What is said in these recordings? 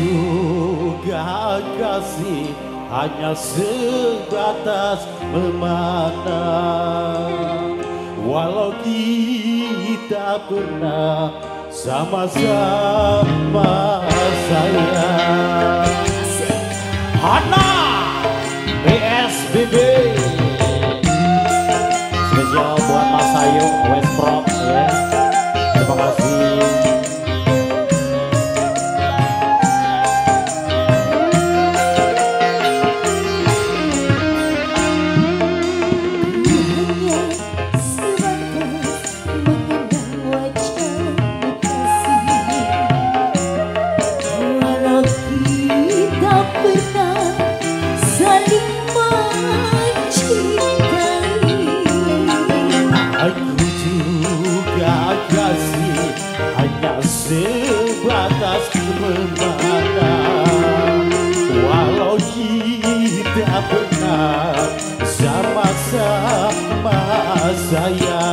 juga kasih hanya sebatas memandang. Walau kita pernah sama-sama sayang. Hana kasih hanya sebatas memandang Walau kita pernah sama-sama sayang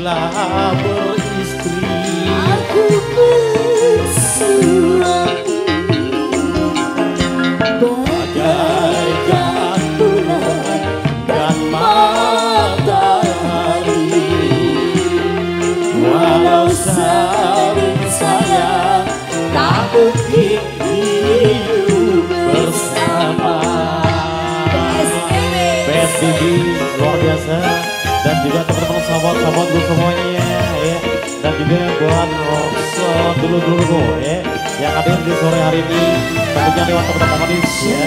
Beristri Aku bersuami Bagaikan bulan dan matahari Walau saling sayang Tak mungkin sahabat-sahabat gue semuanya ya. Dan juga buat Rosso dulu dulu ya. Yang hadir di sore hari ini tentunya lewat teman-teman ya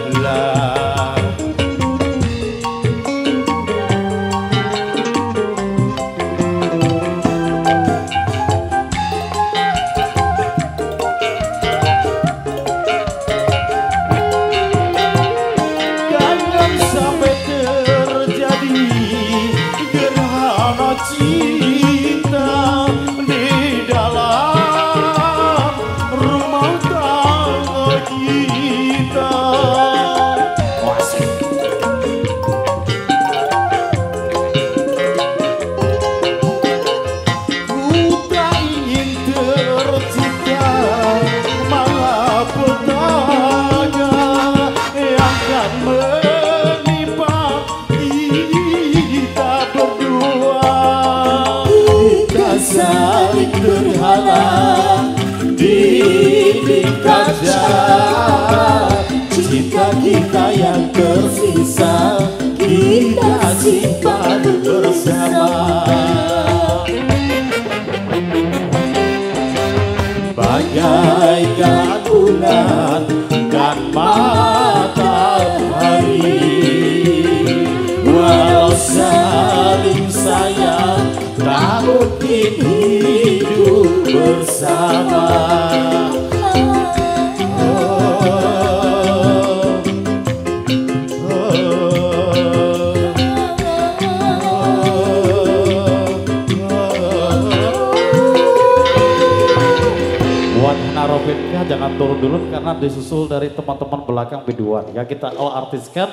simpan bersama. Bagaikan bulan dan matahari Walau saling sayang mungkin hidup bersama jangan turun dulu karena disusul dari teman-teman belakang biduan. Ya kita all artiskan